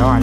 đó